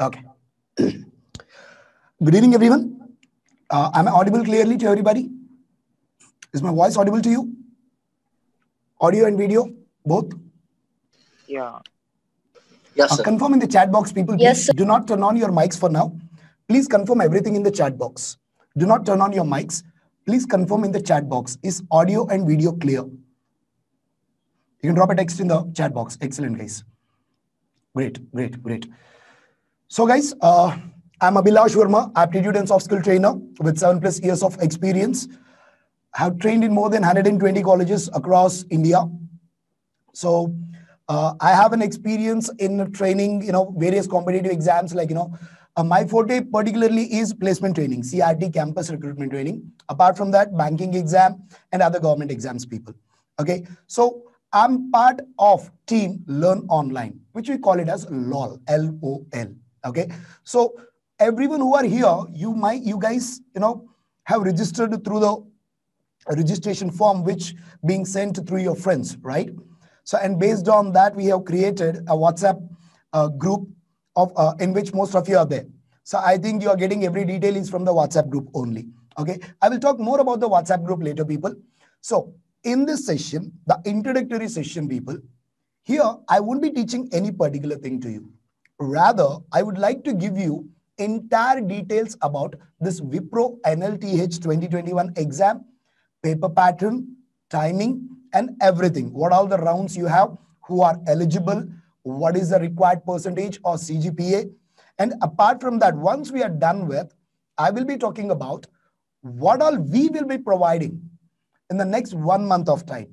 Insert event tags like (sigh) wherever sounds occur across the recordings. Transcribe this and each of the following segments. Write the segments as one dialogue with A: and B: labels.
A: Okay. Good evening, everyone. Uh, am I audible clearly to everybody? Is my voice audible to you? Audio and video, both?
B: Yeah.
C: Yes,
A: Uh,
C: sir.
A: confirm in the chat box, people.
D: Yes,
A: please.
D: sir.
A: Do not turn on your mics for now. Please confirm everything in the chat box. Do not turn on your mics. Please confirm in the chat box. Is audio and video clear? You can drop a text in the chat box. Excellent, guys. Great, great, great. So, guys, uh, I'm Abhilash Varma, aptitude and soft skill trainer with seven plus years of experience. I Have trained in more than 120 colleges across India. So, uh, I have an experience in training, you know, various competitive exams. Like, you know, uh, my forte particularly is placement training, CRT campus recruitment training. Apart from that, banking exam and other government exams, people. Okay, so I'm part of Team Learn Online, which we call it as LOL, L O L. Okay, so everyone who are here, you might, you guys, you know, have registered through the registration form which being sent through your friends, right? So, and based on that, we have created a WhatsApp uh, group of uh, in which most of you are there. So, I think you are getting every detail is from the WhatsApp group only. Okay, I will talk more about the WhatsApp group later, people. So, in this session, the introductory session, people, here I won't be teaching any particular thing to you. Rather, I would like to give you entire details about this Wipro NLTH 2021 exam, paper pattern, timing, and everything. What all the rounds you have, who are eligible, what is the required percentage or CGPA. And apart from that, once we are done with, I will be talking about what all we will be providing in the next one month of time.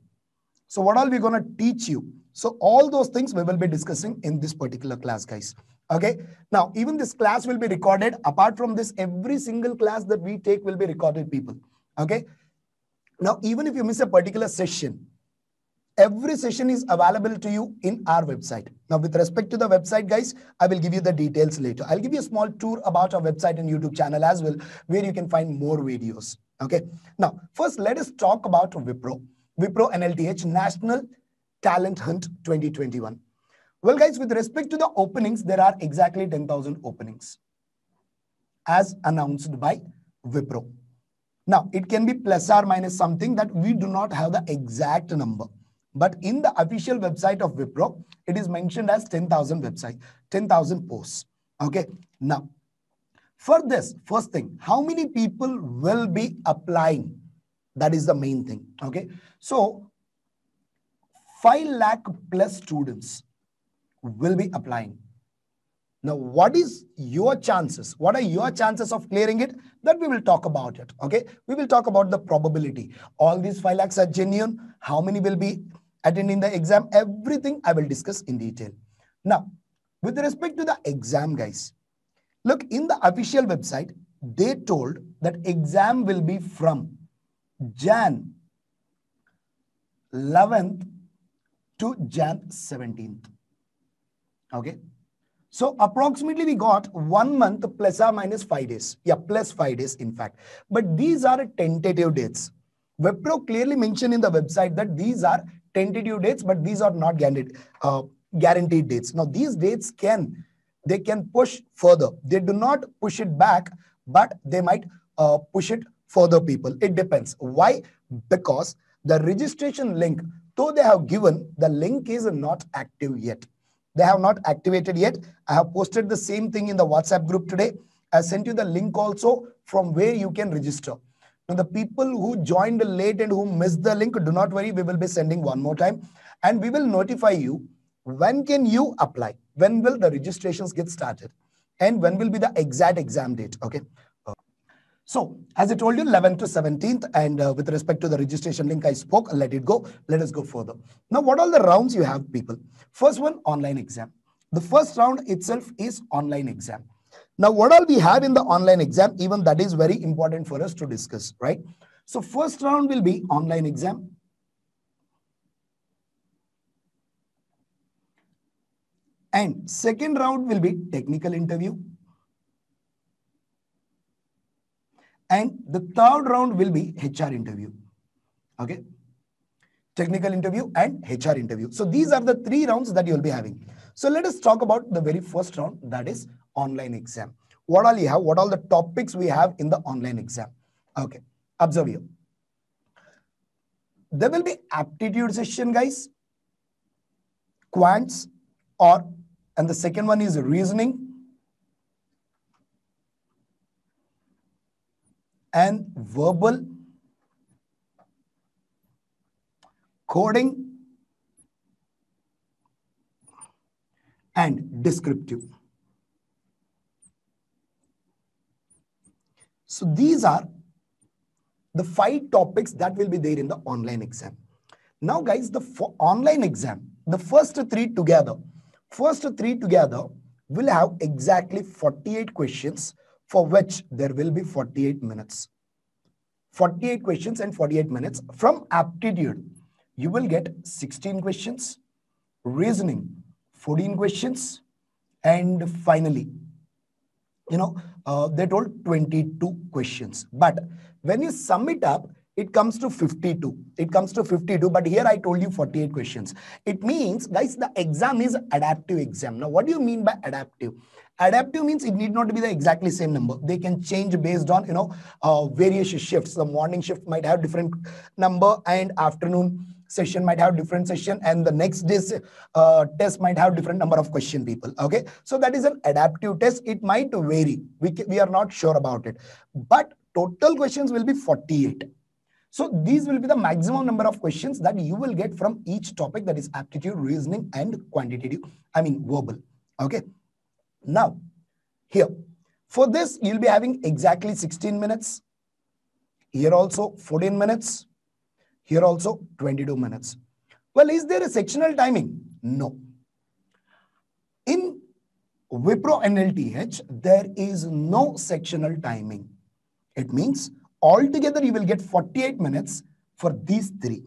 A: So what all we're going to teach you. So all those things we will be discussing in this particular class, guys. Okay. Now, even this class will be recorded. Apart from this, every single class that we take will be recorded, people. Okay. Now, even if you miss a particular session, every session is available to you in our website. Now, with respect to the website, guys, I will give you the details later. I'll give you a small tour about our website and YouTube channel as well, where you can find more videos. Okay. Now, first, let us talk about Wipro. Wipro NLTH National Talent Hunt 2021. Well, guys, with respect to the openings, there are exactly 10,000 openings as announced by Wipro. Now, it can be plus or minus something that we do not have the exact number. But in the official website of Wipro, it is mentioned as 10,000 website, 10,000 posts. Okay. Now, for this, first thing, how many people will be applying? That is the main thing. Okay. So, 5 lakh plus students will be applying. Now, what is your chances? What are your chances of clearing it? That we will talk about it. Okay. We will talk about the probability. All these 5 lakhs are genuine. How many will be attending the exam? Everything I will discuss in detail. Now, with respect to the exam, guys, look in the official website, they told that exam will be from Jan 11th to Jan 17th. Okay. So approximately we got one month plus or minus five days. Yeah, plus five days in fact. But these are tentative dates. Wipro clearly mentioned in the website that these are tentative dates, but these are not guaranteed, uh, guaranteed dates. Now these dates can, they can push further. They do not push it back, but they might uh, push it further people. It depends. Why? Because the registration link, though they have given, the link is not active yet. They have not activated yet. I have posted the same thing in the WhatsApp group today. I sent you the link also from where you can register. Now, the people who joined late and who missed the link, do not worry. We will be sending one more time and we will notify you when can you apply? When will the registrations get started? And when will be the exact exam date? Okay. So, as I told you, 11th to 17th, and uh, with respect to the registration link I spoke, let it go. Let us go further. Now, what are the rounds you have, people? First one, online exam. The first round itself is online exam. Now, what all we have in the online exam, even that is very important for us to discuss, right? So, first round will be online exam. And second round will be technical interview. And the third round will be HR interview. Okay. Technical interview and HR interview. So these are the three rounds that you'll be having. So let us talk about the very first round that is online exam. What all you have? What all the topics we have in the online exam? Okay, observe here. There will be aptitude session, guys, quants, or and the second one is reasoning, and verbal coding and descriptive. So these are the five topics that will be there in the online exam. Now guys, the online exam, the first three together, first three together will have exactly 48 questions for which there will be 48 minutes. 48 questions and 48 minutes. From aptitude, you will get 16 questions, reasoning, 14 questions, and finally, you know, uh, they told 22 questions. But when you sum it up, it comes to 52. It comes to 52, but here I told you 48 questions. It means, guys, the exam is adaptive exam. Now, what do you mean by adaptive? Adaptive means it need not be the exactly same number. They can change based on, you know, uh, various shifts. The morning shift might have different number and afternoon session might have different session and the next day's uh, test might have different number of question people. Okay. So that is an adaptive test. It might vary. We, we are not sure about it. But total questions will be 48. So these will be the maximum number of questions that you will get from each topic that is aptitude, reasoning and quantitative, I mean verbal. Okay. Now, here, for this, you'll be having exactly 16 minutes. Here also 14 minutes. Here also 22 minutes. Well, is there a sectional timing? No. In Wipro NLTH, there is no sectional timing. It means altogether you will get 48 minutes for these three.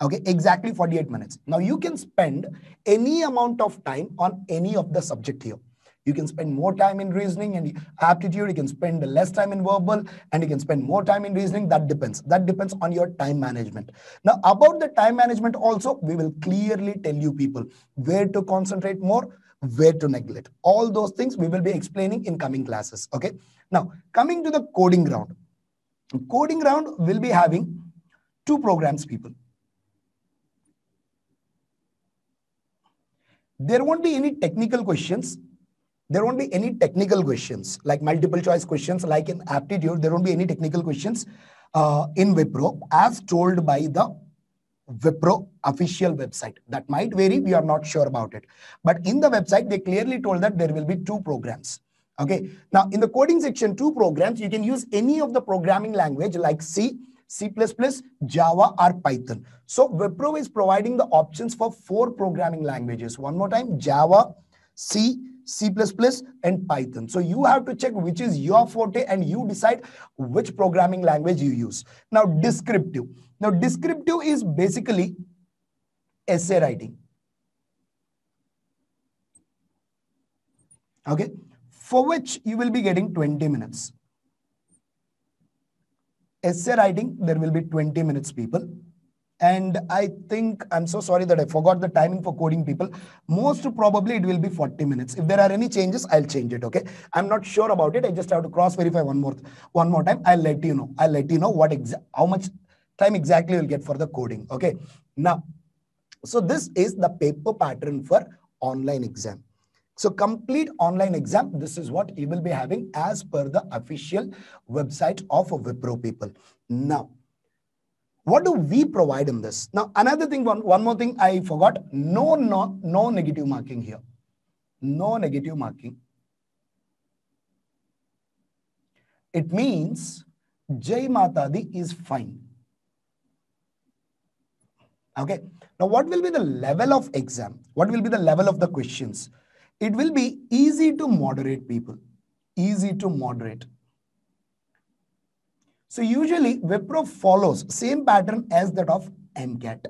A: Okay, exactly 48 minutes. Now you can spend any amount of time on any of the subject here. You can spend more time in reasoning and aptitude. You can spend less time in verbal and you can spend more time in reasoning. That depends. That depends on your time management. Now, about the time management also, we will clearly tell you people where to concentrate more, where to neglect. All those things we will be explaining in coming classes. Okay. Now, coming to the coding round. Coding round will be having two programs, people. There won't be any technical questions there won't be any technical questions like multiple choice questions like in aptitude there won't be any technical questions uh, in wipro as told by the wipro official website that might vary we are not sure about it but in the website they clearly told that there will be two programs okay now in the coding section two programs you can use any of the programming language like c C++, Java, or Python. So Wipro is providing the options for four programming languages. One more time, Java, C, C++, and Python. So you have to check which is your forte and you decide which programming language you use. Now, descriptive. Now, descriptive is basically essay writing. Okay, for which you will be getting 20 minutes. Essay writing, there will be 20 minutes, people. And I think, I'm so sorry that I forgot the timing for coding people. Most probably it will be 40 minutes. If there are any changes, I'll change it, okay? I'm not sure about it. I just have to cross verify one more, one more time. I'll let you know. I'll let you know what exa how much time exactly you'll get for the coding, okay? Now, so this is the paper pattern for online exam. So complete online exam, this is what you will be having as per the official website of Wipro people. Now, what do we provide in this? Now, another thing, one, one more thing I forgot. No, no, no negative marking here. No negative marking. It means Jai Matadi is fine. Okay. Now, what will be the level of exam? What will be the level of the questions? It will be easy to moderate people. Easy to moderate. So usually Wipro follows same pattern as that of AMCAT.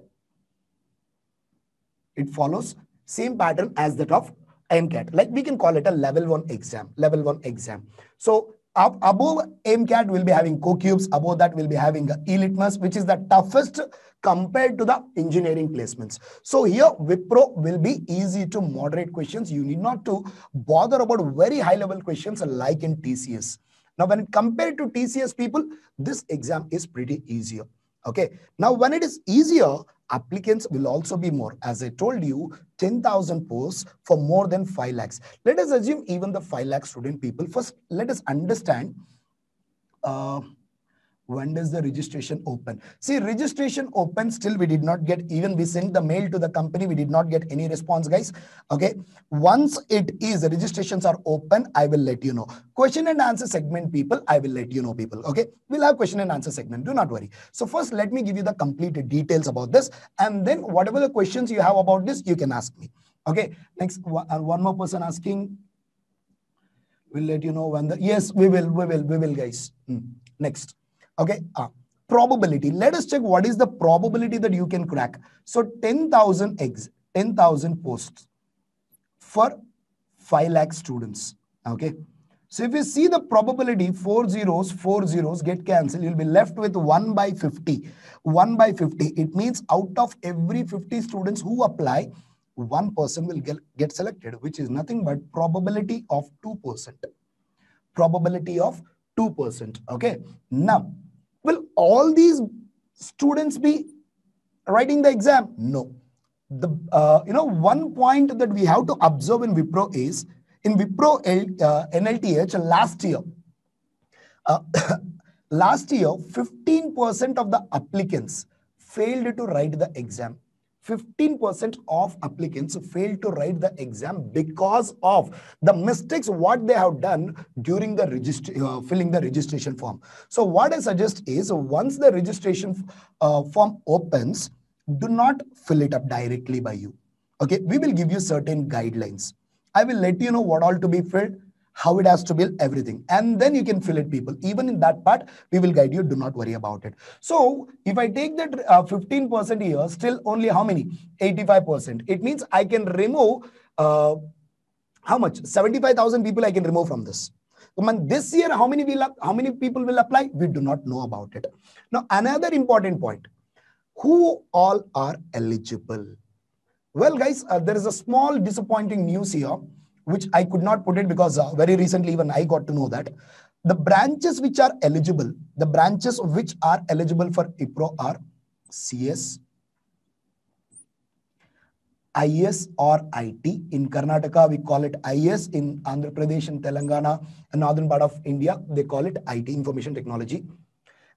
A: It follows same pattern as that of AMCAT. Like we can call it a level one exam, level one exam. So up above AMCAT will be having CoCubes. Above that will be having eLitmus, which is the toughest compared to the engineering placements. So here Wipro will be easy to moderate questions. You need not to bother about very high level questions like in TCS. Now, when it compared to TCS people, this exam is pretty easier. Okay. Now, when it is easier, applicants will also be more. As I told you, 10,000 posts for more than 5 lakhs. Let us assume even the 5 lakh student people. First, let us understand uh, when does the registration open? See registration open still we did not get. Even we sent the mail to the company we did not get any response guys. Okay? Once it is the registrations are open i will let you know. Question and answer segment people i will let you know people. Okay? We'll have question and answer segment. Do not worry. So first let me give you the complete details about this and then whatever the questions you have about this you can ask me. Okay? Next uh, one more person asking. We'll let you know when the yes we will we will we will guys. Hmm. next Okay. Uh, probability. Let us check what is the probability that you can crack. So 10,000 eggs, 10,000 posts for 5 lakh students. Okay. So if you see the probability, four zeros, four zeros get cancelled, you'll be left with 1 by 50. 1 by 50. It means out of every 50 students who apply, one person will get, get selected, which is nothing but probability of 2%. Probability of 2%. Okay. Now, Will all these students be writing the exam? No. The uh, you know one point that we have to observe in Wipro is in Wipro L, uh, NLTH last year. Uh, (coughs) last year, 15% of the applicants failed to write the exam. 15% of applicants fail to write the exam because of the mistakes what they have done during the uh, filling the registration form. So what i suggest is once the registration uh, form opens do not fill it up directly by you. Okay we will give you certain guidelines. I will let you know what all to be filled how it has to build everything. And then you can fill it people. Even in that part we will guide you. Do not worry about it. So if i take that 15% uh, here still only how many? 85% it means i can remove uh, how much? 75000 people i can remove from this. This year how many will how many people will apply? We do not know about it. Now another important point. Who all are eligible? Well guys uh, there is a small disappointing news here which I could not put it because uh, very recently even I got to know that the branches which are eligible, the branches which are eligible for Wipro are CS, IS or IT. In Karnataka, we call it IS. In Andhra Pradesh and Telangana, and northern part of India, they call it IT, Information Technology.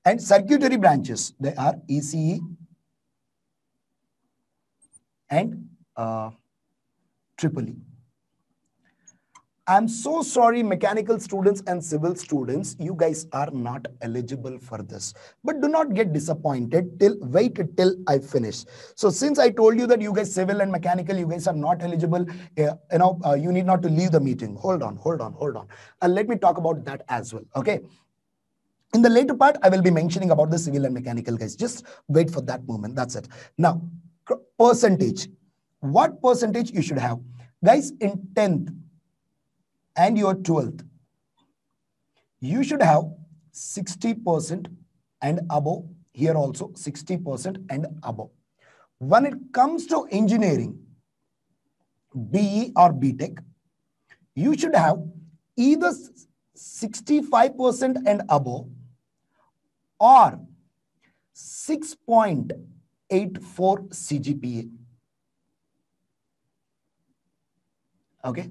A: And circuitry branches, they are ECE and uh, E. I'm so sorry, mechanical students and civil students, you guys are not eligible for this. But do not get disappointed till wait till I finish. So since I told you that you guys civil and mechanical, you guys are not eligible, uh, you know, uh, you need not to leave the meeting. Hold on, hold on, hold on. Uh, let me talk about that as well. Okay. In the later part, I will be mentioning about the civil and mechanical guys. Just wait for that moment. That's it. Now, percentage. What percentage you should have? Guys, in 10th, and your 12th, you should have 60% and above. Here also 60% and above. When it comes to engineering, BE or BTech, you should have either 65% and above or 6.84 CGPA. Okay.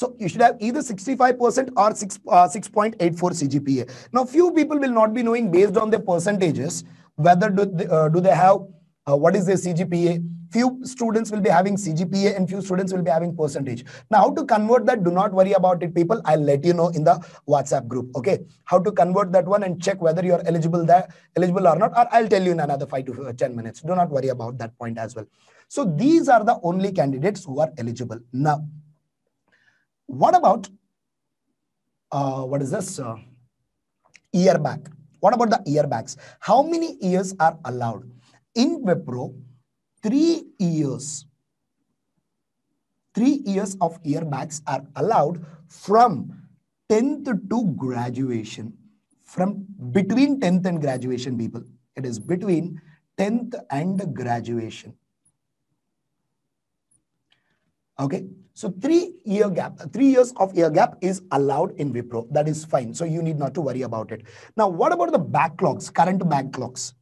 A: So you should have either 65% or 6, uh, 6.84 CGPA. Now, few people will not be knowing based on their percentages, whether do they, uh, do they have, uh, what is their CGPA. Few students will be having CGPA and few students will be having percentage. Now, how to convert that, do not worry about it, people. I'll let you know in the WhatsApp group, okay? How to convert that one and check whether you're eligible there, eligible or not, or I'll tell you in another 5 to uh, 10 minutes. Do not worry about that point as well. So these are the only candidates who are eligible. Now, what about, uh, what is this? Uh, year back. What about the year backs? How many years are allowed? In Wipro, three years. Three years of year backs are allowed from 10th to graduation. From between 10th and graduation, people. It is between 10th and graduation. Okay. So three year gap, three years of year gap is allowed in Wipro. That is fine. So you need not to worry about it. Now, what about the backlogs, current backlogs?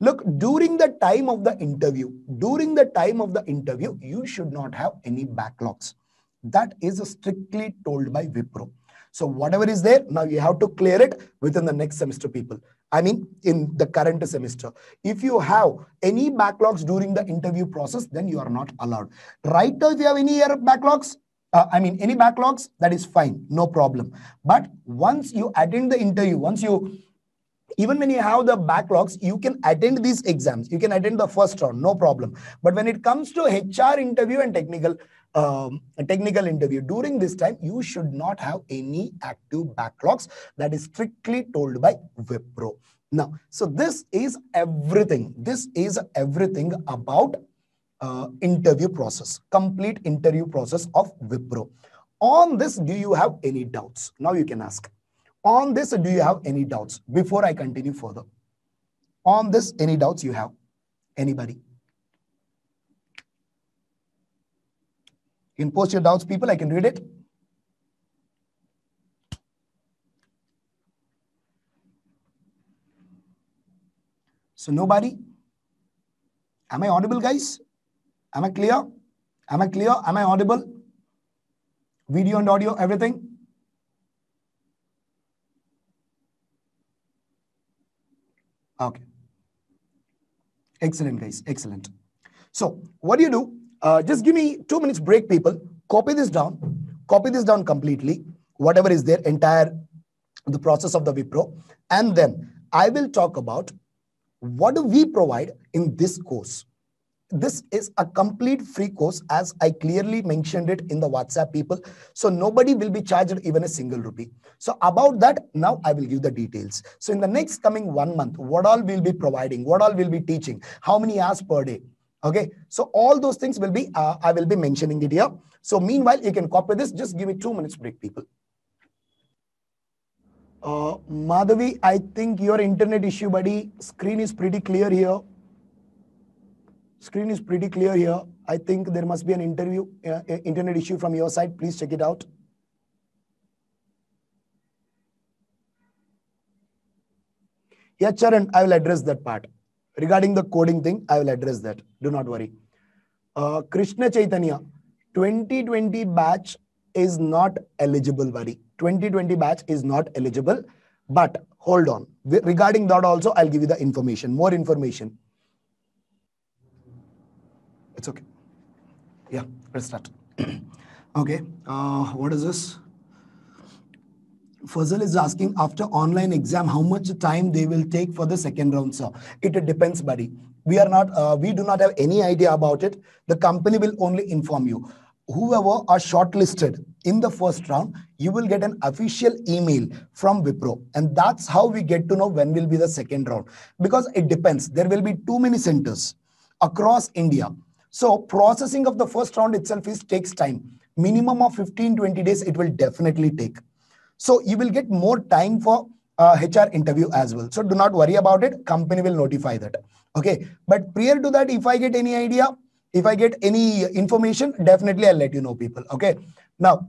A: Look, during the time of the interview, during the time of the interview, you should not have any backlogs. That is strictly told by Wipro. So whatever is there, now you have to clear it within the next semester, people. I mean, in the current semester. If you have any backlogs during the interview process, then you are not allowed. Right now, if you have any backlogs, uh, I mean, any backlogs, that is fine, no problem. But once you attend the interview, once you even when you have the backlogs, you can attend these exams. You can attend the first round, no problem. But when it comes to HR interview and technical um, a technical interview, during this time, you should not have any active backlogs. That is strictly told by Wipro. Now, so this is everything. This is everything about uh, interview process, complete interview process of Wipro. On this, do you have any doubts? Now you can ask. On this, do you have any doubts before I continue further? On this, any doubts you have? Anybody? Can post your doubts, people. I can read it. So nobody? Am I audible, guys? Am I clear? Am I clear? Am I audible? Video and audio, everything? Okay. Excellent, guys. Excellent. So what do you do? Uh, just give me two minutes break, people. Copy this down. Copy this down completely. Whatever is there, entire the process of the Wipro. And then I will talk about what do we provide in this course this is a complete free course as I clearly mentioned it in the WhatsApp people. So nobody will be charged even a single rupee. So about that, now I will give the details. So in the next coming one month, what all will be providing, what all will be teaching, how many hours per day. Okay, so all those things will be, uh, I will be mentioning it here. So meanwhile, you can copy this. Just give me two minutes break, people. Uh, Madhavi, I think your internet issue, buddy, screen is pretty clear here. Screen is pretty clear here. I think there must be an interview, uh, internet issue from your side. Please check it out. Yeah, Charan, I will address that part. Regarding the coding thing, I will address that. Do not worry. Uh, Krishna Chaitanya, 2020 batch is not eligible, worry. 2020 batch is not eligible. But hold on. Regarding that also, I'll give you the information, more information. It's okay. Yeah, let's start. (clears throat) okay, uh, what is this? Fazal is asking after online exam, how much time they will take for the second round, sir? It depends, buddy. We are not, uh, we do not have any idea about it. The company will only inform you. Whoever are shortlisted in the first round, you will get an official email from Wipro. And that's how we get to know when will be the second round. Because it depends. There will be too many centers across India. So processing of the first round itself is takes time. Minimum of 15, 20 days, it will definitely take. So you will get more time for uh, HR interview as well. So do not worry about it. Company will notify that. Okay. But prior to that, if I get any idea, if I get any information, definitely I'll let you know people. Okay. Now,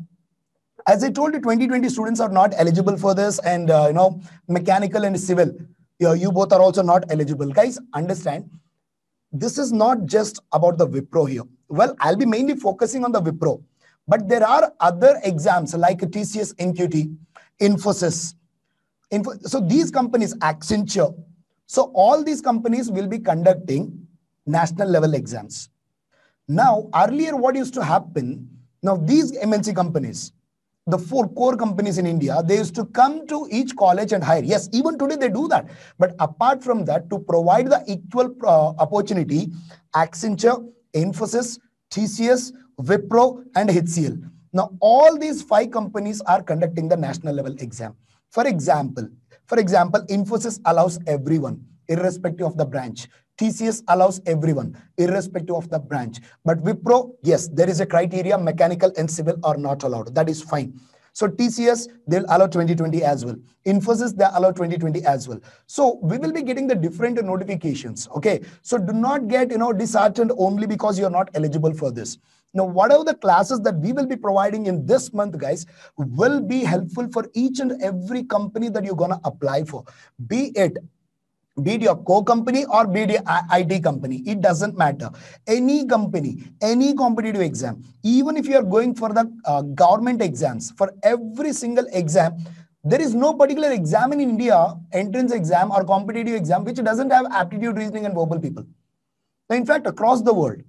A: as I told you, 2020 students are not eligible for this and, uh, you know, mechanical and civil, you, you both are also not eligible. Guys, understand this is not just about the Wipro here. Well, I'll be mainly focusing on the Wipro, but there are other exams like TCS NQT, Infosys. Info so these companies, Accenture. So all these companies will be conducting national level exams. Now, earlier what used to happen, now these MNC companies, the four core companies in India, they used to come to each college and hire. Yes, even today they do that. But apart from that, to provide the equal uh, opportunity, Accenture, Infosys, TCS, Wipro, and HCL. Now, all these five companies are conducting the national level exam. For example, for example, Infosys allows everyone, irrespective of the branch. TCS allows everyone, irrespective of the branch. But Wipro, yes, there is a criteria, mechanical and civil are not allowed. That is fine. So TCS, they'll allow 2020 as well. Infosys, they allow 2020 as well. So we will be getting the different notifications. Okay. So do not get, you know, disheartened only because you're not eligible for this. Now, what are the classes that we will be providing in this month, guys, will be helpful for each and every company that you're going to apply for. Be it be it your core company or be it IT company, it doesn't matter. Any company, any competitive exam, even if you are going for the uh, government exams, for every single exam, there is no particular exam in India, entrance exam or competitive exam, which doesn't have aptitude, reasoning, and verbal people. In fact, across the world.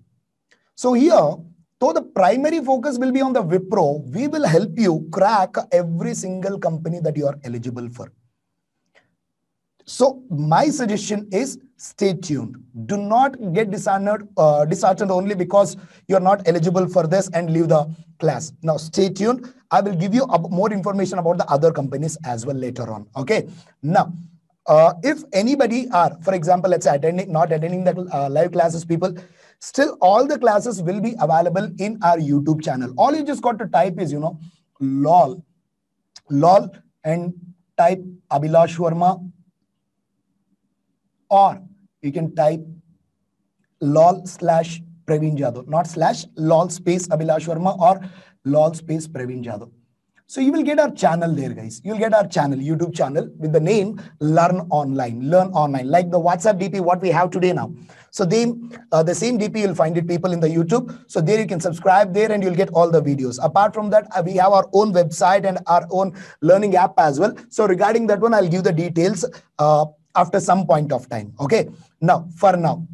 A: So here, though the primary focus will be on the Wipro, we will help you crack every single company that you are eligible for. So my suggestion is stay tuned. Do not get disheartened, uh, disheartened only because you're not eligible for this and leave the class. Now stay tuned. I will give you more information about the other companies as well later on. Okay. Now, uh, if anybody are, for example, let's say attending, not attending the uh, live classes, people, still all the classes will be available in our YouTube channel. All you just got to type is, you know, lol, lol, and type Abhilash Varma or you can type lol slash Praveen Jadhav, not slash lol space Abhilash Varma or lol space Praveen Jadhav. So you will get our channel there, guys. You'll get our channel, YouTube channel with the name Learn Online, Learn Online, like the WhatsApp DP, what we have today now. So they, uh, the same DP, you'll find it people in the YouTube. So there you can subscribe there and you'll get all the videos. Apart from that, uh, we have our own website and our own learning app as well. So regarding that one, I'll give the details. Uh, after some point of time. Okay. Now, for now,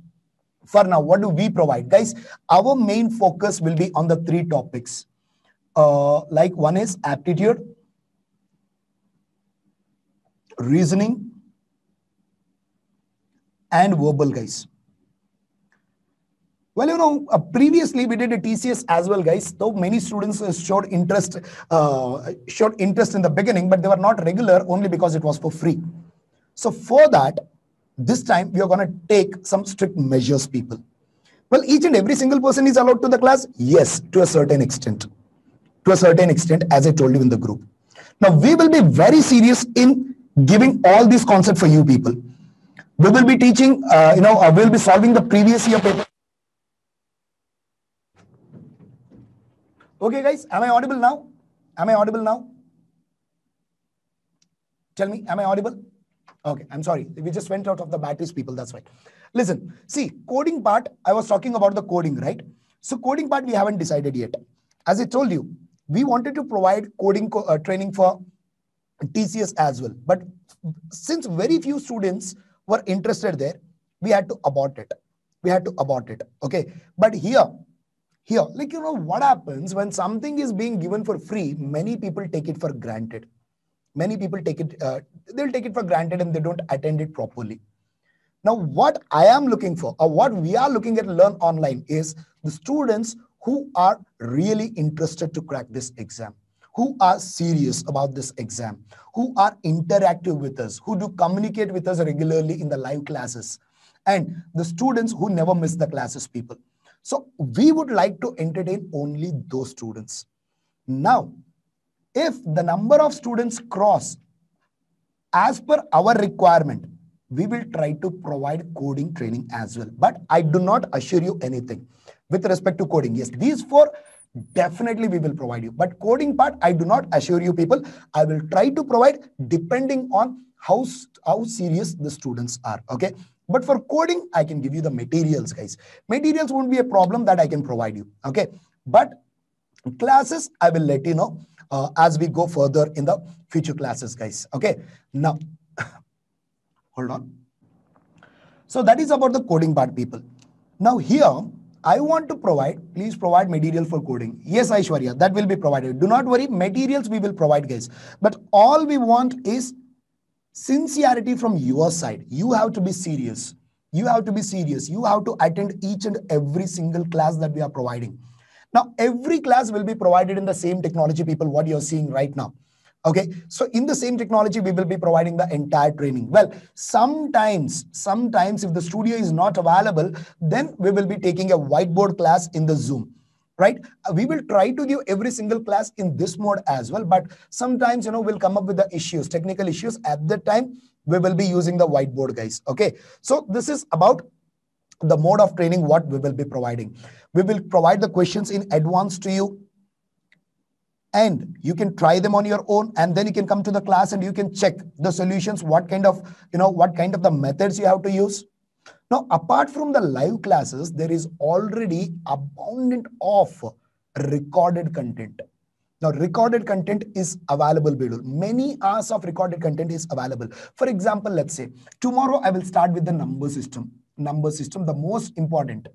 A: for now, what do we provide? Guys, our main focus will be on the three topics. Uh, like one is aptitude, reasoning, and verbal, guys. Well, you know, uh, previously we did a TCS as well, guys. Though many students uh, showed interest, uh, showed interest in the beginning, but they were not regular only because it was for free. So for that, this time we are going to take some strict measures, people. Well, each and every single person is allowed to the class? Yes, to a certain extent. To a certain extent, as I told you in the group. Now, we will be very serious in giving all these concepts for you people. We will be teaching, uh, you know, uh, we'll be solving the previous year paper. Okay, guys, am I audible now? Am I audible now? Tell me, am I audible? Okay, I'm sorry. We just went out of the batteries, people. That's right. Listen, see, coding part, I was talking about the coding, right? So coding part, we haven't decided yet. As I told you, we wanted to provide coding co uh, training for TCS as well. But since very few students were interested there, we had to abort it. We had to abort it. Okay. But here, here, like, you know, what happens when something is being given for free, many people take it for granted many people take it uh, they'll take it for granted and they don't attend it properly now what i am looking for or what we are looking at learn online is the students who are really interested to crack this exam who are serious about this exam who are interactive with us who do communicate with us regularly in the live classes and the students who never miss the classes people. So we would like to entertain only those students. Now if the number of students cross as per our requirement, we will try to provide coding training as well. But I do not assure you anything with respect to coding. Yes, these four definitely we will provide you. But coding part, I do not assure you people. I will try to provide depending on how, how serious the students are. Okay. But for coding, I can give you the materials, guys. Materials won't be a problem that I can provide you. Okay. But classes, I will let you know uh, as we go further in the future classes, guys. Okay, now, (laughs) hold on. So that is about the coding part, people. Now here, I want to provide, please provide material for coding. Yes, Aishwarya, that will be provided. Do not worry, materials we will provide, guys. But all we want is sincerity from your side. You have to be serious. You have to be serious. You have to attend each and every single class that we are providing. Now, every class will be provided in the same technology, people, what you're seeing right now. Okay, so in the same technology, we will be providing the entire training. Well, sometimes, sometimes if the studio is not available, then we will be taking a whiteboard class in the Zoom. right uh, we will try to give every single class in this mode as well but sometimes you know we'll come up with the issues technical issues at that time we will be using the whiteboard guys okay so this is about the mode of training what we will be providing we will provide the questions in advance to you and you can try them on your own and then you can come to the class and you can check the solutions what kind of you know what kind of the methods you have to use. Now apart from the live classes there is already abundant of recorded content. Now recorded content is available below many hours of recorded content is available. For example let's say tomorrow i will start with the number system. Number system the most important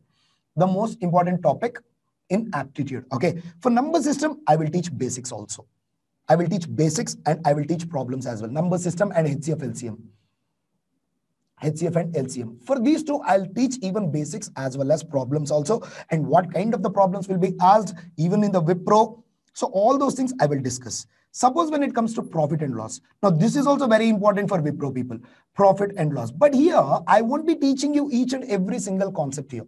A: the most important topic in aptitude. Okay. For number system, I will teach basics also. I will teach basics and I will teach problems as well. Number system and HCF LCM. HCF and LCM. For these two, I'll teach even basics as well as problems also. And what kind of the problems will be asked even in the Wipro. So all those things I will discuss. Suppose when it comes to profit and loss. Now, this is also very important for Wipro people, profit and loss. But here, I won't be teaching you each and every single concept here.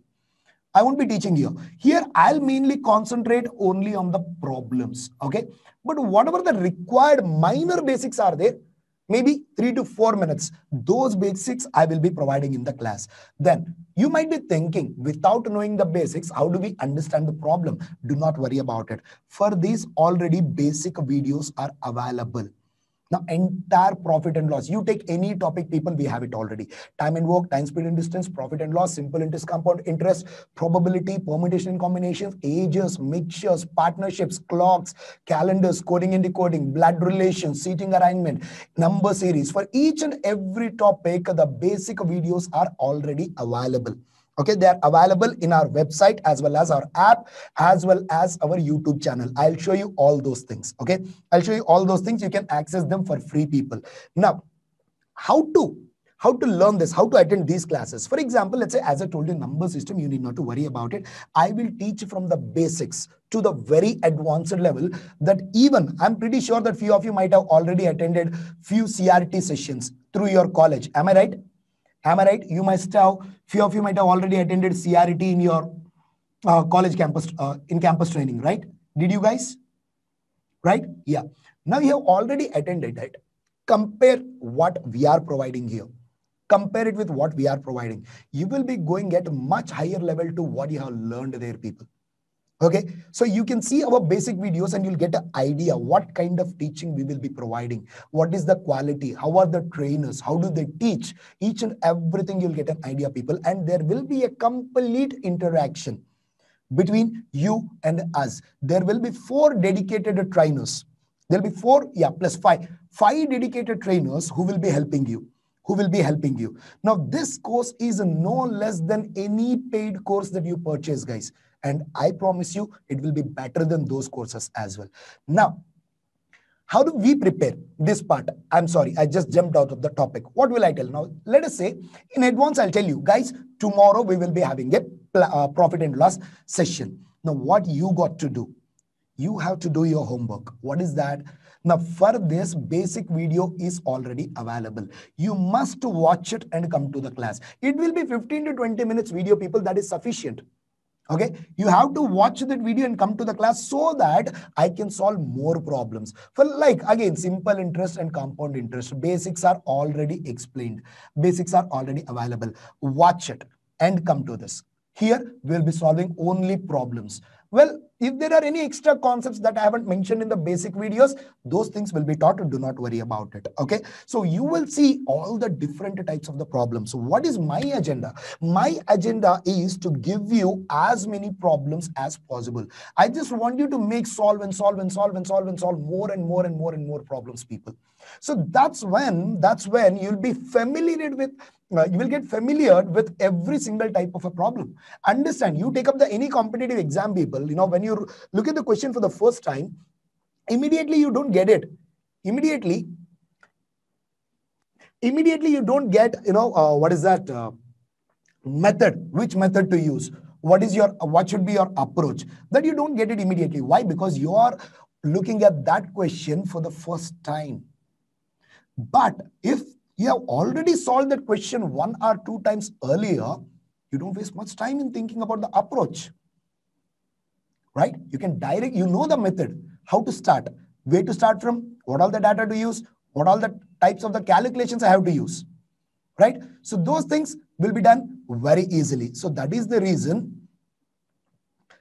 A: I won't be teaching here. Here, I'll mainly concentrate only on the problems. Okay. But whatever the required minor basics are there, maybe three to four minutes, those basics I will be providing in the class. Then you might be thinking, without knowing the basics, how do we understand the problem? Do not worry about it. For these already basic videos are available. Entire profit and loss. You take any topic, people, we have it already. Time and work, time, speed and distance, profit and loss, simple interest, compound interest, probability, permutation and combinations, ages, mixtures, partnerships, clocks, calendars, coding and decoding, blood relations, seating arrangement, number series. For each and every topic, the basic videos are already available okay they are available in our website as well as our app as well as our youtube channel. I'll show you all those things. Okay i'll show you all those things. You can access them for free people. Now how to how to learn this how to attend these classes? For example let's say as i told you number system you need not to worry about it. I will teach from the basics to the very advanced level that even i'm pretty sure that few of you might have already attended few crt sessions through your college. Am i right Am I right? You must have, few of you might have already attended CRT in your uh, college campus, uh, in campus training, right? Did you guys? Right? Yeah. Now you have already attended that. Compare what we are providing here. Compare it with what we are providing. You will be going at a much higher level to what you have learned there, people. Okay, so you can see our basic videos and you'll get an idea what kind of teaching we will be providing. What is the quality? How are the trainers? How do they teach? Each and everything you'll get an idea, people. And there will be a complete interaction between you and us. There will be four dedicated trainers. There'll be four, yeah, plus five, five dedicated trainers who will be helping you who will be helping you. Now, this course is no less than any paid course that you purchase, guys. And I promise you, it will be better than those courses as well. Now, how do we prepare this part? I'm sorry, I just jumped out of the topic. What will I tell now? Let us say in advance, I'll tell you guys, tomorrow we will be having a uh, profit and loss session. Now, what you got to do? You have to do your homework. What is that? Now, for this basic video is already available. You must watch it and come to the class. It will be 15 to 20 minutes video, people. That is sufficient okay? You have to watch that video and come to the class so that i can solve more problems. For like again simple interest and compound interest. Basics are already explained. Basics are already available. Watch it and come to this. Here we'll be solving only problems. Well, if there are any extra concepts that I haven't mentioned in the basic videos, those things will be taught. Do not worry about it. Okay. So you will see all the different types of the problems. So what is my agenda? My agenda is to give you as many problems as possible. I just want you to make solve and solve and solve and solve and solve more and more and more and more problems, people. So that's when, that's when you'll be familiar with uh, you will get familiar with every single type of a problem. Understand, you take up the any competitive exam people, you know, when you look at the question for the first time, immediately you don't get it. Immediately, immediately you don't get, you know, uh, what is that uh, method, which method to use. What is your, what should be your approach? That you don't get it immediately. Why? Because you are looking at that question for the first time. But if you have already solved that question one or two times earlier, you don't waste much time in thinking about the approach. Right? You can direct, you know the method, how to start, where to start from, what all the data to use, what all the types of the calculations I have to use, right? So those things will be done very easily. So that is the reason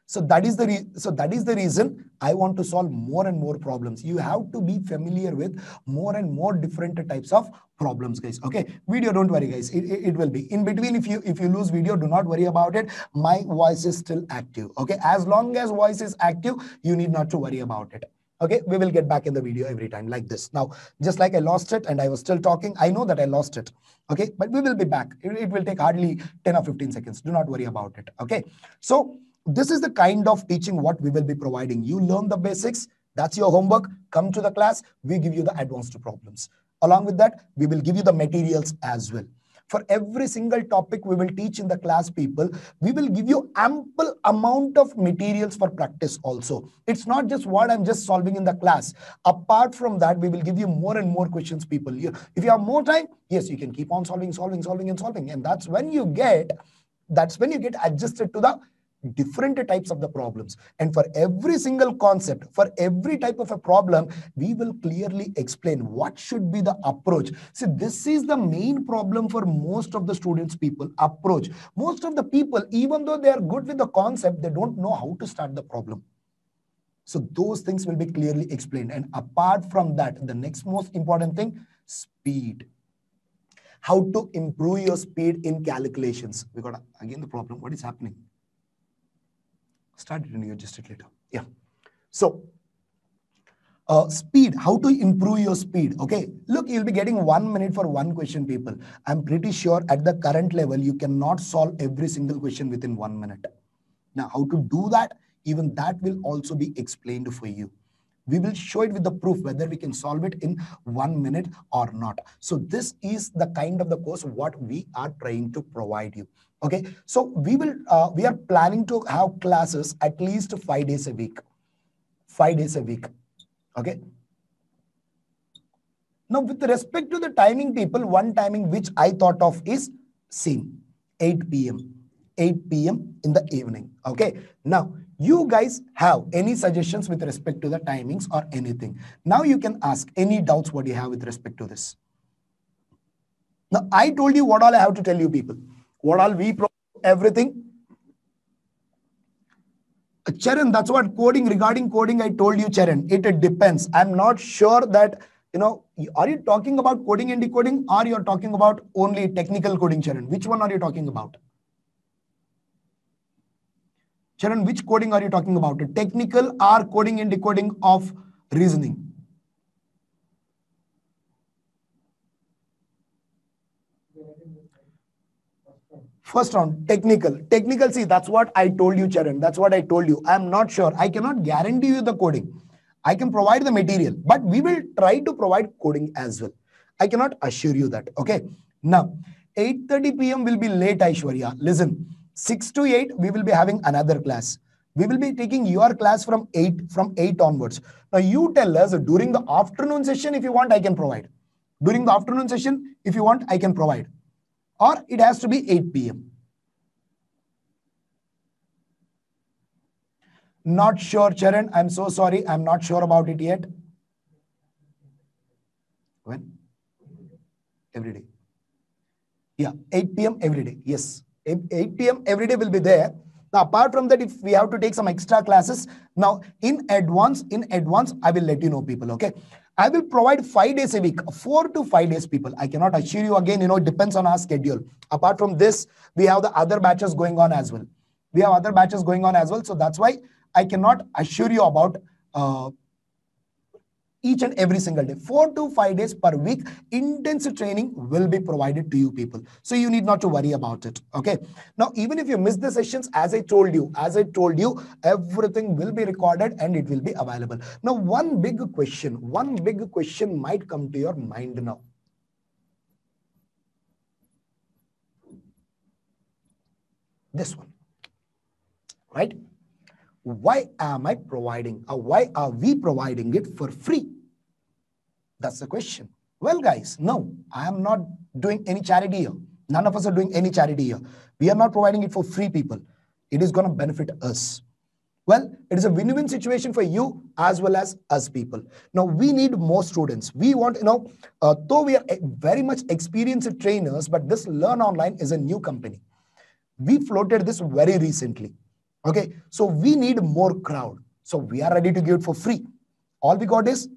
A: so that is the re- so that is the reason I want to solve more and more problems. You have to be familiar with more and more different types of problems, guys. Okay, video, don't worry, guys. It, it, it will be in between. If you if you lose video, do not worry about it. My voice is still active. Okay, as long as voice is active, you need not to worry about it okay we will get back in the video every time like this now just like i lost it and i was still talking i know that i lost it okay but we will be back it, it, will take hardly 10 or 15 seconds do not worry about it okay so this is the kind of teaching what we will be providing. You learn the basics. That's your homework. Come to the class. We give you the advanced problems. Along with that, we will give you the materials as well. For every single topic we will teach in the class, people, we will give you ample amount of materials for practice also. It's not just what I'm just solving in the class. Apart from that, we will give you more and more questions, people. If you have more time, yes, you can keep on solving, solving, solving, and solving. And that's when you get, that's when you get adjusted to the different types of the problems. And for every single concept, for every type of a problem, we will clearly explain what should be the approach. See, this is the main problem for most of the students people, approach. Most of the people, even though they are good with the concept, they don't know how to start the problem. So those things will be clearly explained. And apart from that, the next most important thing, speed how to improve your speed in calculations. We got again the problem. What is happening? Start reading your just it later. Yeah. So uh, speed, how to improve your speed. Okay, look, you'll be getting one minute for one question, people. I'm pretty sure at the current level, you cannot solve every single question within one minute. Now, how to do that, even that will also be explained for you. We will show it with the proof whether we can solve it in one minute or not. So this is the kind of the course what we are trying to provide you. Okay, so we will uh, we are planning to have classes at least five days a week. Five days a week. Okay. Now, with respect to the timing, people, one timing which I thought of is same 8 p.m. 8 p.m. in the evening. Okay. Now, you guys have any suggestions with respect to the timings or anything. Now you can ask any doubts what you have with respect to this. Now, I told you what all I have to tell you people. What all we pro everything. Charan, that's what coding, regarding coding, I told you, Charan, it, it depends. I'm not sure that, you know, are you talking about coding and decoding or you're talking about only technical coding, Charan? Which one are you talking about? Charan, which coding are you talking about? Technical or coding and decoding of reasoning? First round, technical. Technical, see, that's what I told you, Charan. That's what I told you. I'm not sure. I cannot guarantee you the coding. I can provide the material, but we will try to provide coding as well. I cannot assure you that. Okay. Now, 8.30 p.m. will be late, Aishwarya. Listen, 6 to 8, we will be having another class. We will be taking your class from 8 from 8 onwards. Now you tell us during the afternoon session, if you want, I can provide. During the afternoon session, if you want, I can provide. Or it has to be 8 p.m. Not sure, Charan. I'm so sorry. I'm not sure about it yet. When? Every day. Yeah, 8 p.m. every day. Yes. 8 p.m. every day will be there. Now, apart from that, if we have to take some extra classes, now in advance, in advance, I will let you know people, okay? I will provide five days a week, four to five days people. I cannot assure you again, you know, it depends on our schedule. Apart from this, we have the other batches going on as well. We have other batches going on as well. So that's why I cannot assure you about uh, each and every single day. Four to five days per week, intensive training will be provided to you people. So you need not to worry about it. Okay. Now, even if you miss the sessions, as I told you, as I told you, everything will be recorded and it will be available. Now, one big question, one big question might come to your mind now. This one, right? why am I providing or why are we providing it for free? That's the question. Well, guys, no, I am not doing any charity here. None of us are doing any charity here. We are not providing it for free people. It is going to benefit us. well it is a win-win situation for you as well as us people now we need more students we want you know uh, though we are very much experienced trainers but this learn online is a new company we floated this very recently okay so we need more crowd so we are ready to give it for free all we got is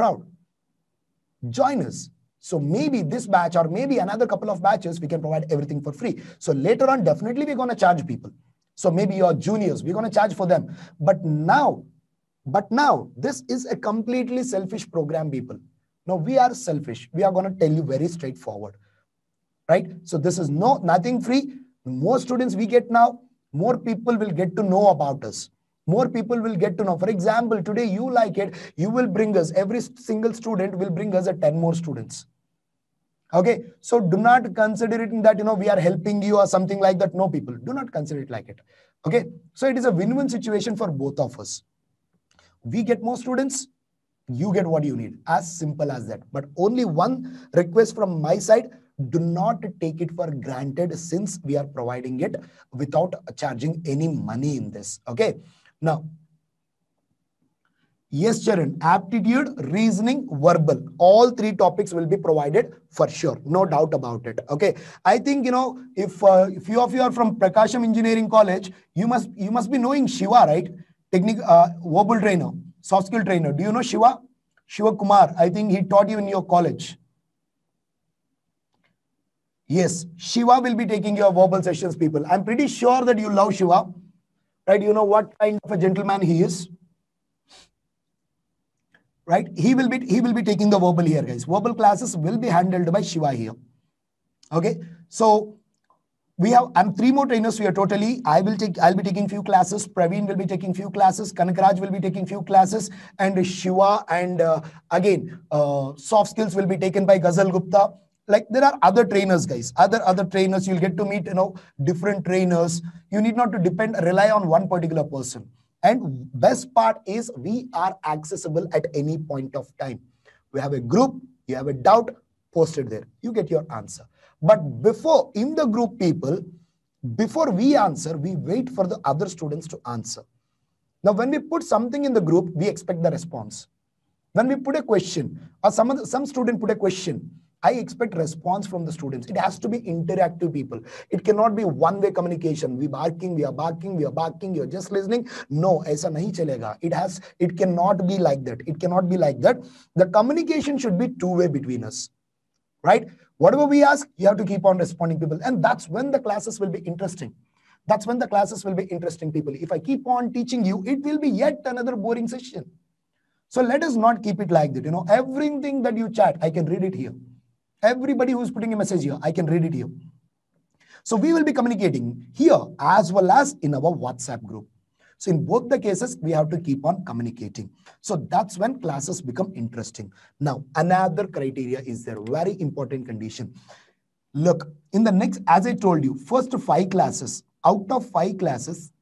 A: crowd join us so maybe this batch or maybe another couple of batches we can provide everything for free so later on definitely we're going to charge people so maybe your juniors, we're going to charge for them. But now, but now this is a completely selfish program, people. Now we are selfish. We are going to tell you very straightforward, right? So this is no nothing free. More students we get now, more people will get to know about us. More people will get to know. For example, today you like it, you will bring us, every single student will bring us a 10 more students. Okay, so do not consider it in that you know we are helping you or something like that. No, people do not consider it like it. Okay, so it is a win-win situation for both of us. We get more students, you get what you need. As simple as that. But only one request from my side do not take it for granted since we are providing it without charging any money in this. Okay, now Yes, Charan. Aptitude, reasoning, verbal. All three topics will be provided for sure. No doubt about it. Okay. I think, you know, if uh, few of you are from Prakasham Engineering College, you must you must be knowing Shiva, right? Technique, uh, verbal trainer, soft skill trainer. Do you know Shiva? Shiva Kumar. I think he taught you in your college. Yes, Shiva will be taking your verbal sessions, people. I'm pretty sure that you love Shiva, right? You know what kind of a gentleman he is right? He will be he will be taking the verbal here, guys. Verbal classes will be handled by Shiva here. Okay, so we have I'm three more trainers here totally. I will take I'll be taking few classes. Praveen will be taking few classes. Kanakraj will be taking few classes, and Shiva and uh, again uh, soft skills will be taken by Ghazal Gupta. Like there are other trainers, guys. Other other trainers. You'll get to meet you know different trainers. You need not to depend rely on one particular person. And best part is we are accessible at any point of time. We have a group, you have a doubt, posted there. You get your answer. But before, in the group people, before we answer, we wait for the other students to answer. Now, when we put something in the group, we expect the response. When we put a question, or some, some student put a question, I expect response from the students. It has to be interactive people. It cannot be one-way communication. We barking, we are barking, we are barking, you're just listening. No, aisa nahi chalega. It has, it cannot be like that. It cannot be like that. The communication should be two-way between us, right? Whatever we ask, you have to keep on responding people. And that's when the classes will be interesting. That's when the classes will be interesting people. If I keep on teaching you, it will be yet another boring session. So let us not keep it like that. You know, everything that you chat, I can read it here. Everybody who's putting a message here, I can read it here. So we will be communicating here as well as in our WhatsApp group. So in both the cases, we have to keep on communicating. So that's when classes become interesting. Now, another criteria is there, very important condition. Look, in the next, as I told you, first five classes, out of five classes,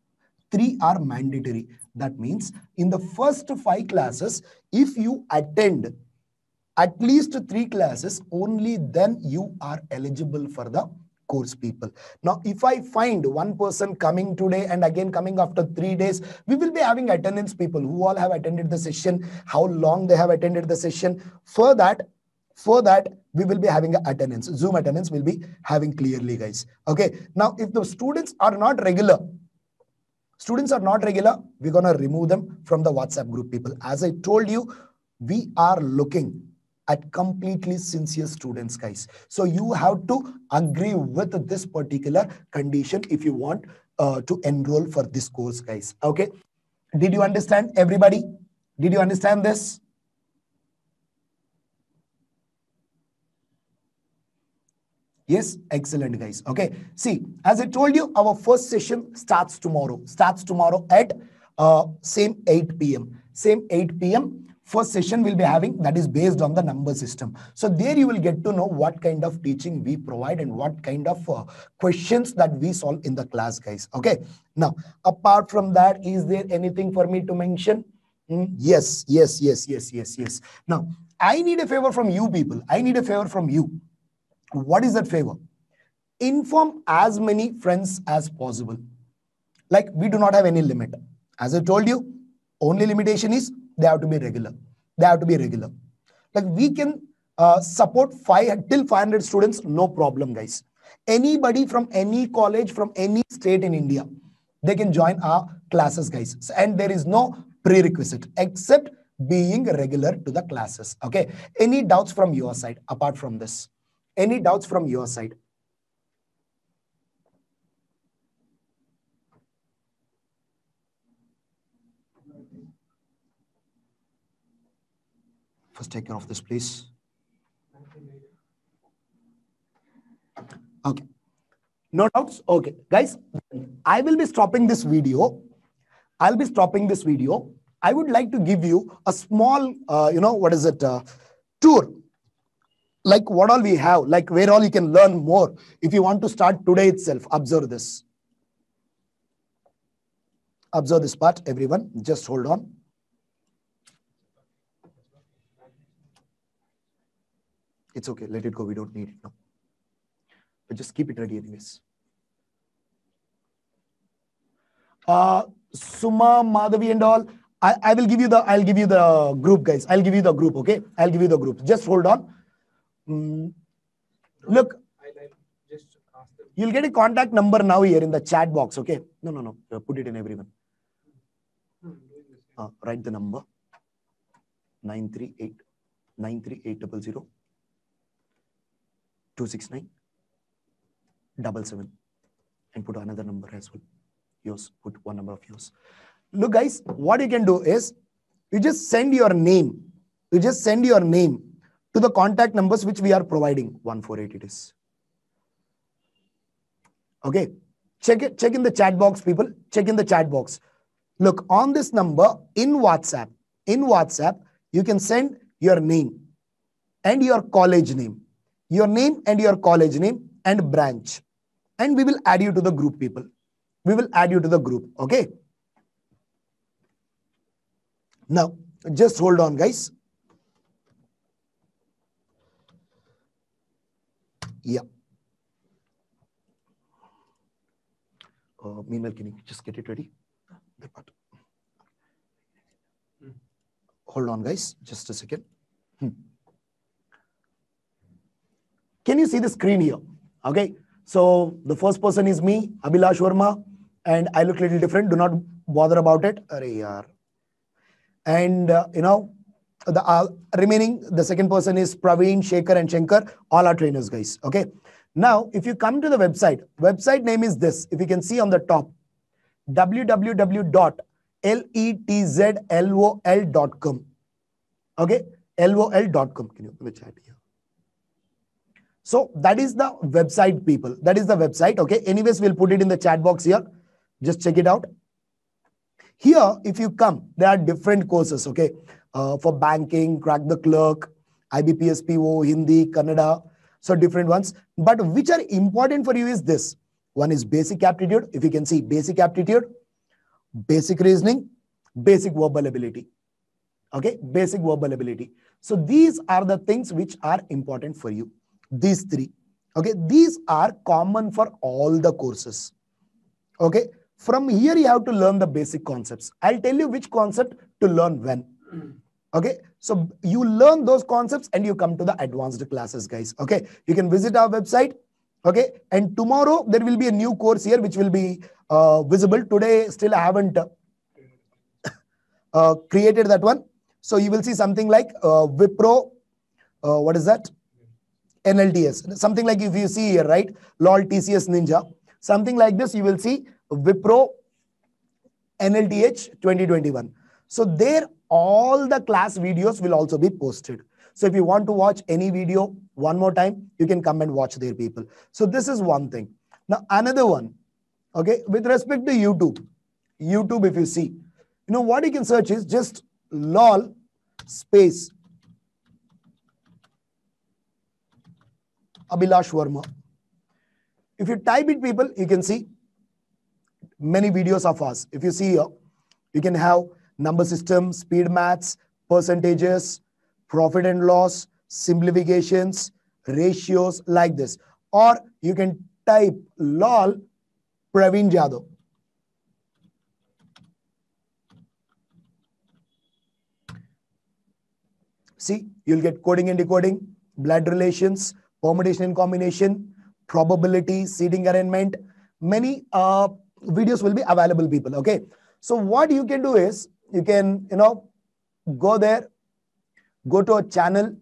A: three are mandatory. That means in the first five classes, if you attend at least three classes, only then you are eligible for the course people. Now, if I find one person coming today and again coming after three days, we will be having attendance people who all have attended the session, how long they have attended the session. For that, for that, we will be having attendance. Zoom attendance will be having clearly, guys. Okay. Now, if the students are not regular, students are not regular, we're going to remove them from the WhatsApp group people. As I told you, we are looking at completely sincere students, guys. So you have to agree with this particular condition if you want uh, to enroll for this course, guys. Okay. Did you understand, everybody? Did you understand this? Yes, excellent, guys. Okay. See, as I told you, our first session starts tomorrow. Starts tomorrow at uh, same 8 p.m. Same 8 p.m first session we'll be having that is based on the number system. So there you will get to know what kind of teaching we provide and what kind of uh, questions that we solve in the class guys. Okay. Now, apart from that, is there anything for me to mention? Mm, yes, yes, yes, yes, yes, yes. Now, I need a favor from you people. I need a favor from you. What is that favor? Inform as many friends as possible. Like we do not have any limit As I told you, only limitation is they have to be regular. They have to be regular. Like we can uh, support five till 500 students, no problem, guys. Anybody from any college, from any state in India, they can join our classes, guys. And there is no prerequisite except being regular to the classes. Okay. Any doubts from your side apart from this? Any doubts from your side? First, take care of this, please. Okay. No doubts? Okay. Guys, I will be stopping this video. I'll be stopping this video. I would like to give you a small, uh, you know, what is it, uh, tour. Like what all we have, like where all you can learn more. If you want to start today itself, observe this. Observe this part, everyone. Just hold on. It's okay. Let it go. We don't need it now. But just keep it ready anyways. Uh, Suma, Madhavi and all. I, I will give you the I'll give you the group, guys. I'll give you the group, okay? I'll give you the group. Just hold on. Mm, look, you'll get a contact number now here in the chat box, okay? No, no, no. Uh, put it in everyone. Uh, write the number 938 93800 269 double seven and put another number as well. Yours, put one number of yours. Look, guys, what you can do is you just send your name. You just send your name to the contact numbers which we are providing. 148 it is. Okay. Check it, check in the chat box, people. Check in the chat box. Look, on this number in WhatsApp, in WhatsApp, you can send your name and your college name your name and your college name and branch. And we will add you to the group, people. We will add you to the group. Okay. Now, just hold on, guys. Yeah. Uh, meanwhile, can you just get it ready? Part. Hold on, guys. Just a second. Hmm. Can you see the screen here? Okay. So the first person is me, Abhilash Varma, and I look a little different. Do not bother about it. And, uh, you know, the uh, remaining, the second person is Praveen, Shaker, and Shankar. All are trainers, guys. Okay. Now, if you come to the website, website name is this. If you can see on the top, www.letzlol.com. Okay. LOL.com. Can you put the chat here? So that is the website, people. That is the website. Okay. Anyways, we'll put it in the chat box here. Just check it out. Here, if you come, there are different courses. Okay. Uh, for banking, crack the clerk, IBPS PO, Hindi, Kannada. So different ones. But which are important for you is this. One is basic aptitude. If you can see basic aptitude, basic reasoning, basic verbal ability. Okay. Basic verbal ability. So these are the things which are important for you these three. Okay these are common for all the courses. Okay from here you have to learn the basic concepts. I'll tell you which concept to learn when. Okay so you learn those concepts and you come to the advanced classes guys. Okay you can visit our website. Okay and tomorrow there will be a new course here which will be uh, visible. Today still i haven't uh, (laughs) created that one. So you will see something like uh, wipro uh, what is that NLTS. Something like if you see here, right? LOL TCS Ninja. Something like this, you will see Wipro NLTH 2021. So there, all the class videos will also be posted. So if you want to watch any video one more time, you can come and watch their people. So this is one thing. Now another one, okay, with respect to YouTube, YouTube, if you see, you know what you can search is just lol space Abhilash Varma. If you type it, people, you can see many videos of us. If you see here, you can have number system, speed maths, percentages, profit and loss, simplifications, ratios like this. Or you can type LOL Praveen Jadhav. See, you'll get coding and decoding, blood relations, permutation and combination, probability, seating arrangement. Many uh, videos will be available, people. Okay. So what you can do is you can, you know, go there, go to a channel.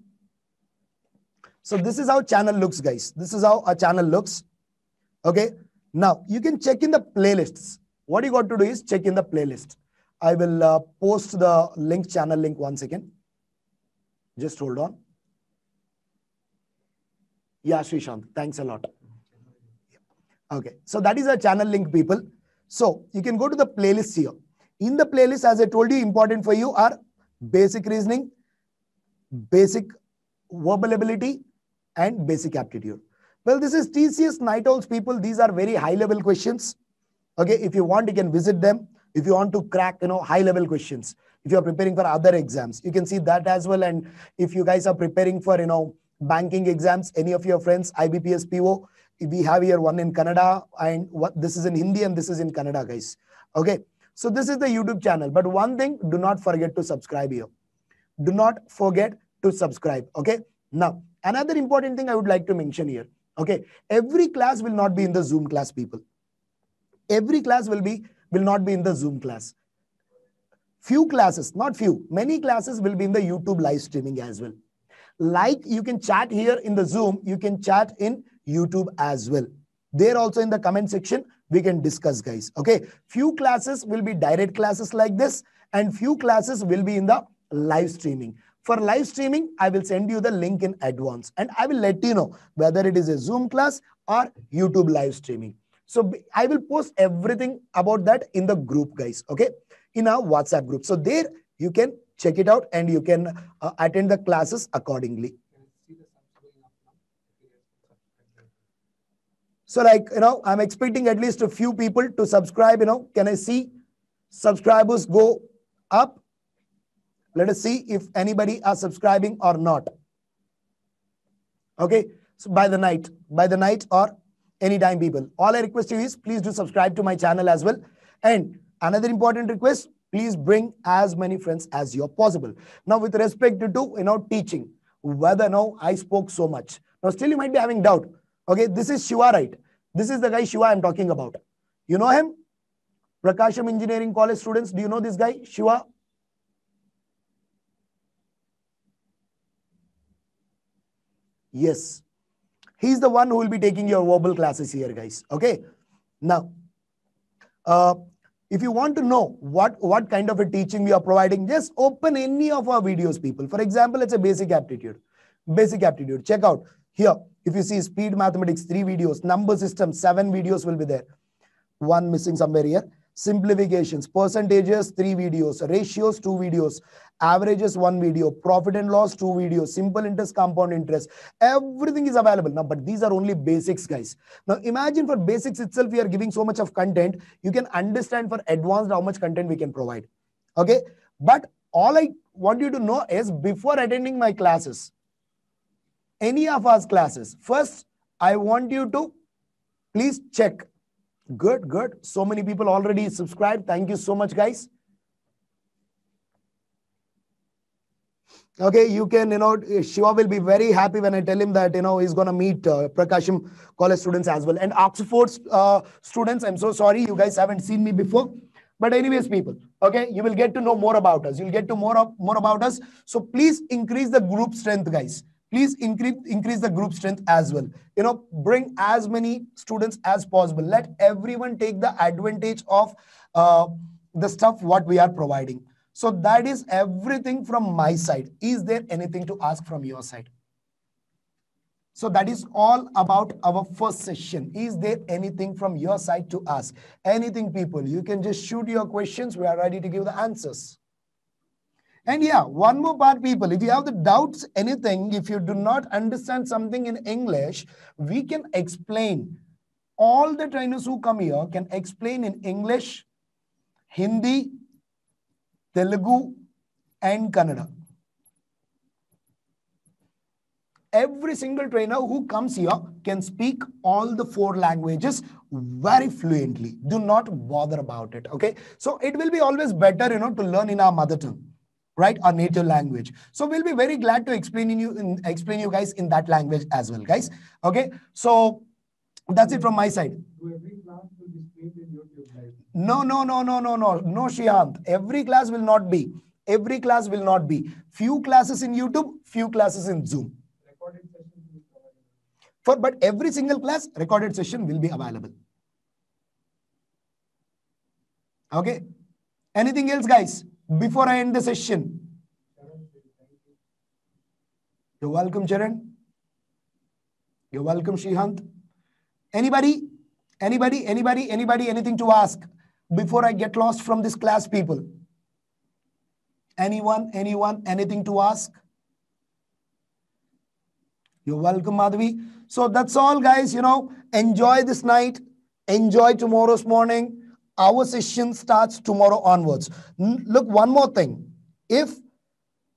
A: So this is how channel looks, guys. This is how a channel looks. Okay. Now you can check in the playlists. What you got to do is check in the playlist. I will uh, post the link, channel link once again. Just hold on. Yeah, Srishant, thanks a lot. Okay, so that is a channel link, people. So you can go to the playlist here. In the playlist, as I told you, important for you are basic reasoning, basic verbal ability, and basic aptitude. Well, this is TCS Night Owls, people. These are very high level questions. Okay, if you want, you can visit them. If you want to crack, you know, high level questions, if you're preparing for other exams, you can see that as well. And if you guys are preparing for, you know, banking exams, any of your friends, IBPS PO, we have here one in Kannada and what this is in Hindi and this is in Kannada, guys. Okay. So this is the YouTube channel. But one thing, do not forget to subscribe here. Do not forget to subscribe. Okay. Now, another important thing I would like to mention here. Okay. Every class will not be in the Zoom class, people. Every class will be will not be in the Zoom class. Few classes, not few, many classes will be in the YouTube live streaming as well. Like you can chat here in the Zoom, you can chat in YouTube as well. There also in the comment section, we can discuss guys. Okay. Few classes will be direct classes like this and few classes will be in the live streaming. For live streaming, I will send you the link in advance and I will let you know whether it is a Zoom class or YouTube live streaming. So I will post everything about that in the group guys. Okay. In our WhatsApp group. So there you can check it out and you can uh, attend the classes accordingly. So like, you know, I'm expecting at least a few people to subscribe, you know, can I see subscribers go up? Let us see if anybody are subscribing or not. Okay, so by the night, by the night or anytime people. All I request you is please do subscribe to my channel as well. And another important request, please bring as many friends as you're possible. Now with respect to, you know, teaching, whether now I spoke so much. Now still you might be having doubt Okay, this is Shiva, right? This is the guy Shiva I'm talking about. You know him? Prakasham Engineering College students, do you know this guy, Shiva? Yes. He's the one who will be taking your verbal classes here, guys. Okay. Now, uh, if you want to know what, what kind of a teaching we are providing, just open any of our videos, people. For example, it's a basic aptitude. Basic aptitude. Check out here. If you see speed mathematics, three videos, number system, seven videos will be there. One missing somewhere here. Simplifications, percentages, three videos, ratios, two videos, averages, one video, profit and loss, two videos, simple interest, compound interest. Everything is available now, but these are only basics, guys. Now imagine for basics itself, we are giving so much of content. You can understand for advanced how much content we can provide. Okay. But all I want you to know is before attending my classes, any of our classes. First, I want you to please check. Good, good. So many people already subscribed. Thank you so much, guys. Okay, you can, you know, Shiva will be very happy when I tell him that, you know, he's going to meet uh, Prakasham college students as well. And Oxford uh, students, I'm so sorry, you guys haven't seen me before. But anyways, people, okay, you will get to know more about us. You'll get to more, of, more about us. So please increase the group strength, guys please increase increase the group strength as well you know bring as many students as possible let everyone take the advantage of uh, the stuff what we are providing so that is everything from my side is there anything to ask from your side so that is all about our first session. Is there anything from your side to ask? Anything, people? You can just shoot your questions. We are ready to give the answers. And yeah, one more part, people, if you have the doubts, anything, if you do not understand something in English, we can explain. All the trainers who come here can explain in English, Hindi, Telugu, and Kannada. Every single trainer who comes here can speak all the four languages very fluently. Do not bother about it. Okay. So it will be always better, you know, to learn in our mother tongue right? Our native language. So we'll be very glad to explain in you in, explain you guys in that language as well, guys. Okay. So that's it from my side. No, no, no, no, no, no, no, Shihant. Every class will not be. Every class will not be. Few classes in YouTube, few classes in Zoom. For but every single class, recorded session will be available. Okay. Anything else, guys? Before I end the session. You're welcome, Charan. You're welcome, Shihant. Anybody? Anybody? Anybody? Anybody? Anything to ask before I get lost from this class, people? Anyone? Anyone? Anything to ask? You're welcome, Madhavi. So that's all, guys. You know, enjoy this night. Enjoy tomorrow's morning. Our session starts tomorrow onwards. Look, one more thing. If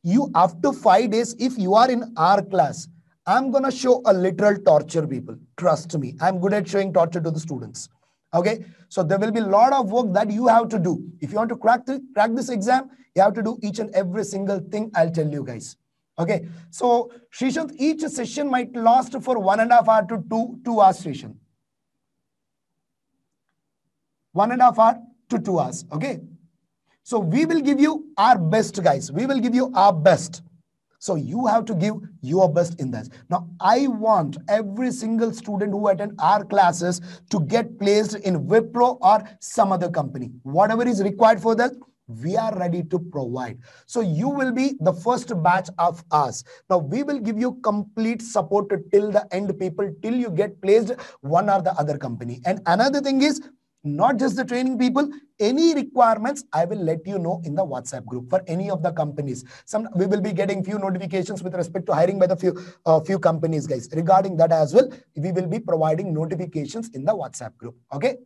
A: you, after five days, if you are in our class, I'm going to show a literal torture, people. Trust me. I'm good at showing torture to the students. Okay. So there will be a lot of work that you have to do. If you want to crack, the, crack this exam, you have to do each and every single thing I'll tell you guys. Okay. So Srishant, each session might last for one and a half hour to two, two hours session. One and a half hour to two hours. Okay. So we will give you our best, guys. We will give you our best. So you have to give your best in this. Now, I want every single student who attend our classes to get placed in Wipro or some other company. Whatever is required for that, we are ready to provide. So you will be the first batch of us. Now we will give you complete support till the end people, till you get placed one or the other company. And another thing is not just the training people any requirements i will let you know in the whatsapp group for any of the companies. Some we will be getting few notifications with respect to hiring by the few uh, few companies guys. Regarding that as well we will be providing notifications in the whatsapp group okay?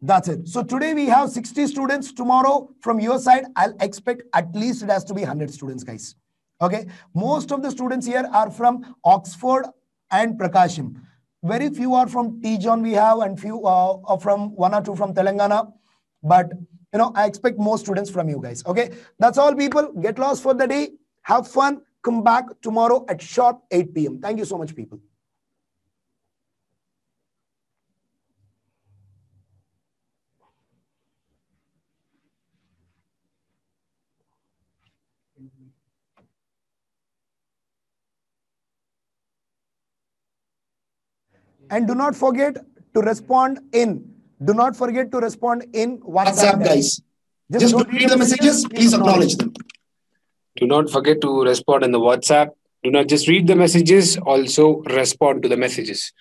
A: That's it. So today we have 60 students. Tomorrow from your side i'll expect at least it has to be 100 students guys. Okay? Most of the students here are from oxford and prakasham very few are from T-John we have and few uh, from one or two from Telangana. But, you know, I expect more students from you guys. Okay. That's all people. Get lost for the day. Have fun. Come back tomorrow at sharp 8 p.m. Thank you so much, people. And do not forget to respond in. Do not forget to respond in WhatsApp,
B: WhatsApp guys. Just, Just read the messages, please acknowledge them.
C: Do not forget to respond in the WhatsApp. Do not just read the messages, also respond to the messages.